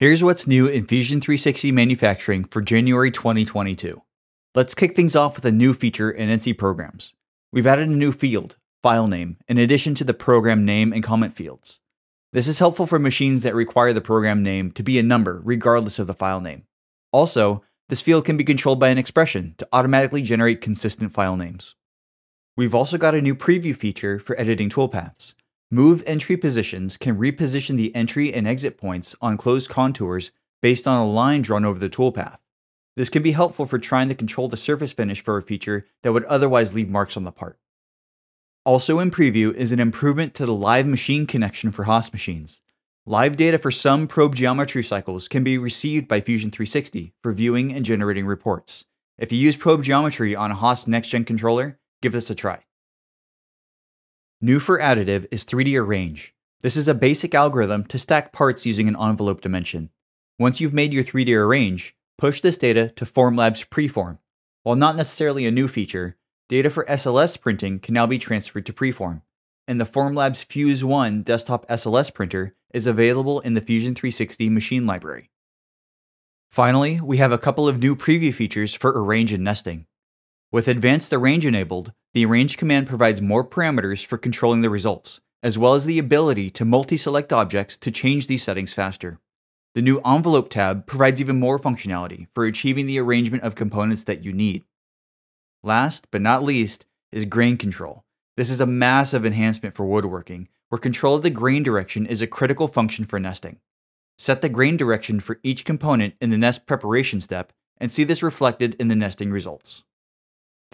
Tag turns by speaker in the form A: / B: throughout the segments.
A: Here's what's new in Fusion 360 manufacturing for January 2022. Let's kick things off with a new feature in NC programs. We've added a new field, file name, in addition to the program name and comment fields. This is helpful for machines that require the program name to be a number regardless of the file name. Also, this field can be controlled by an expression to automatically generate consistent file names. We've also got a new preview feature for editing toolpaths. Move entry positions can reposition the entry and exit points on closed contours based on a line drawn over the toolpath. This can be helpful for trying to control the surface finish for a feature that would otherwise leave marks on the part. Also in preview is an improvement to the live machine connection for Haas machines. Live data for some probe geometry cycles can be received by Fusion 360 for viewing and generating reports. If you use probe geometry on a Haas next-gen controller, give this a try. New for additive is 3D arrange. This is a basic algorithm to stack parts using an envelope dimension. Once you've made your 3D arrange, push this data to Formlabs Preform. While not necessarily a new feature, data for SLS printing can now be transferred to Preform, and the Formlabs Fuse 1 desktop SLS printer is available in the Fusion 360 machine library. Finally, we have a couple of new preview features for arrange and nesting. With advanced arrange enabled, the arrange command provides more parameters for controlling the results, as well as the ability to multi-select objects to change these settings faster. The new Envelope tab provides even more functionality for achieving the arrangement of components that you need. Last but not least is grain control. This is a massive enhancement for woodworking, where control of the grain direction is a critical function for nesting. Set the grain direction for each component in the nest preparation step and see this reflected in the nesting results.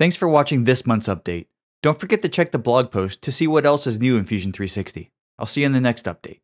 A: Thanks for watching this month's update. Don't forget to check the blog post to see what else is new in Fusion 360. I'll see you in the next update.